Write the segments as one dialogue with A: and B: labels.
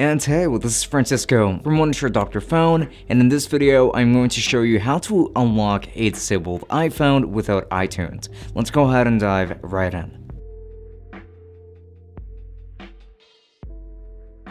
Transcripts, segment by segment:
A: And hey, well this is Francisco from Wondershare Dr. Phone, and in this video I'm going to show you how to unlock a disabled iPhone without iTunes. Let's go ahead and dive right in.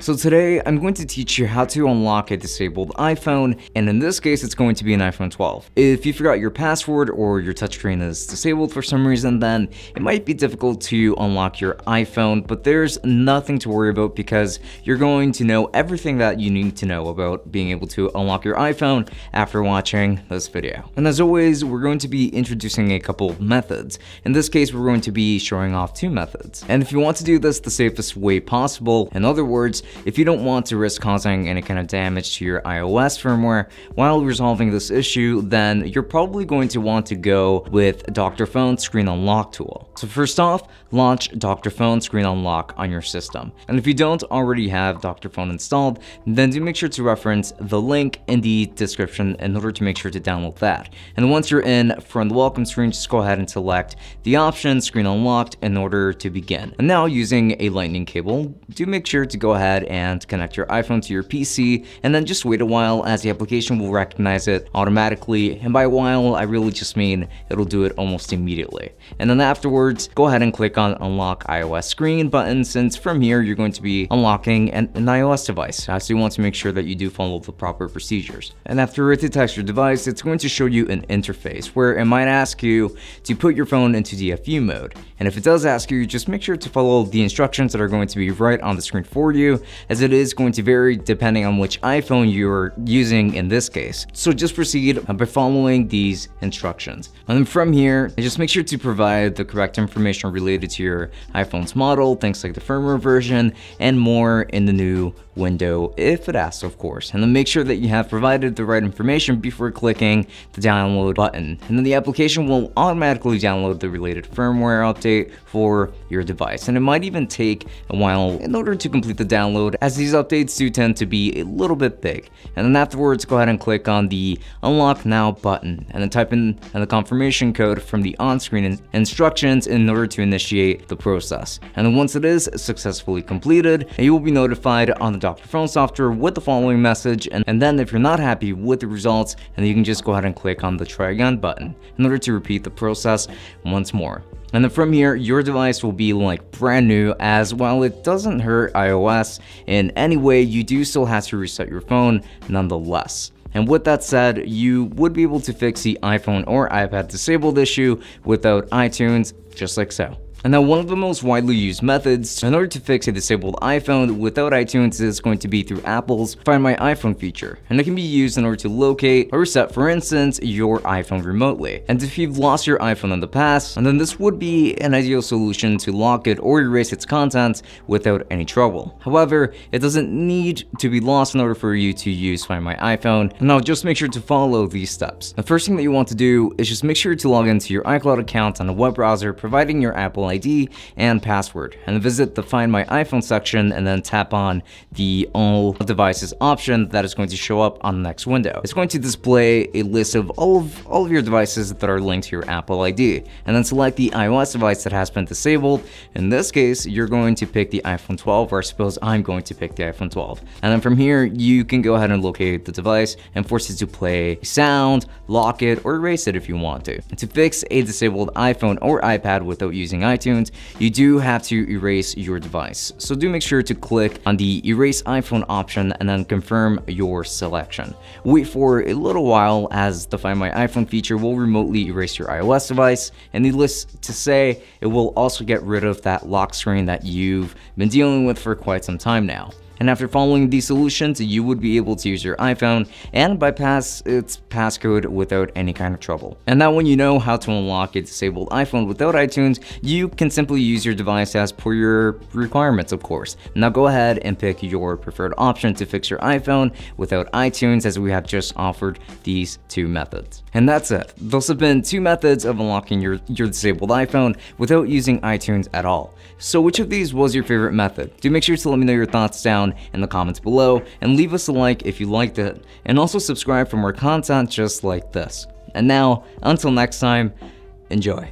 A: So today, I'm going to teach you how to unlock a disabled iPhone, and in this case, it's going to be an iPhone 12. If you forgot your password or your touchscreen is disabled for some reason, then it might be difficult to unlock your iPhone, but there's nothing to worry about because you're going to know everything that you need to know about being able to unlock your iPhone after watching this video. And as always, we're going to be introducing a couple of methods. In this case, we're going to be showing off two methods. And if you want to do this the safest way possible, in other words, if you don't want to risk causing any kind of damage to your iOS firmware while resolving this issue, then you're probably going to want to go with Dr.Fone Screen Unlock tool. So first off, launch Dr.Fone Screen Unlock on your system. And if you don't already have Dr.Fone installed, then do make sure to reference the link in the description in order to make sure to download that. And once you're in from the welcome screen, just go ahead and select the option Screen Unlocked in order to begin. And now using a lightning cable, do make sure to go ahead and connect your iPhone to your PC and then just wait a while as the application will recognize it automatically. And by a while, I really just mean it'll do it almost immediately. And then afterwards, go ahead and click on unlock iOS screen button since from here you're going to be unlocking an, an iOS device. So you want to make sure that you do follow the proper procedures. And after it detects your device, it's going to show you an interface where it might ask you to put your phone into DFU mode. And if it does ask you, just make sure to follow the instructions that are going to be right on the screen for you as it is going to vary depending on which iPhone you're using in this case. So just proceed by following these instructions. And then from here, just make sure to provide the correct information related to your iPhone's model, things like the firmware version, and more in the new window if it asks of course. And then make sure that you have provided the right information before clicking the download button. And then the application will automatically download the related firmware update for your device. And it might even take a while in order to complete the download as these updates do tend to be a little bit big. And then afterwards go ahead and click on the unlock now button and then type in the confirmation code from the on-screen instructions in order to initiate the process. And then once it is successfully completed you will be notified on the Dr.Fone software with the following message and, and then if you're not happy with the results and you can just go ahead and click on the try again button in order to repeat the process once more. And then from here, your device will be like brand new as while it doesn't hurt iOS in any way, you do still have to reset your phone nonetheless. And with that said, you would be able to fix the iPhone or iPad disabled issue without iTunes, just like so. And now one of the most widely used methods in order to fix a disabled iPhone without iTunes is going to be through Apple's Find My iPhone feature. And it can be used in order to locate or reset, for instance, your iPhone remotely. And if you've lost your iPhone in the past, and then this would be an ideal solution to lock it or erase its contents without any trouble. However, it doesn't need to be lost in order for you to use Find My iPhone. And now just make sure to follow these steps. The first thing that you want to do is just make sure to log into your iCloud account on a web browser, providing your Apple ID and password and visit the Find My iPhone section and then tap on the All Devices option that is going to show up on the next window. It's going to display a list of all of, all of your devices that are linked to your Apple ID and then select the iOS device that has been disabled. In this case, you're going to pick the iPhone 12 or I suppose I'm going to pick the iPhone 12. And then from here, you can go ahead and locate the device and force it to play sound, lock it, or erase it if you want to. To fix a disabled iPhone or iPad without using iTunes, iTunes, you do have to erase your device. So do make sure to click on the erase iPhone option and then confirm your selection. Wait for a little while as the Find My iPhone feature will remotely erase your iOS device and needless to say, it will also get rid of that lock screen that you've been dealing with for quite some time now and after following these solutions, you would be able to use your iPhone and bypass its passcode without any kind of trouble. And now when you know how to unlock a disabled iPhone without iTunes, you can simply use your device as per your requirements, of course. Now go ahead and pick your preferred option to fix your iPhone without iTunes as we have just offered these two methods. And that's it. Those have been two methods of unlocking your, your disabled iPhone without using iTunes at all. So which of these was your favorite method? Do make sure to let me know your thoughts down down in the comments below and leave us a like if you liked it, and also subscribe for more content just like this. And now, until next time, enjoy.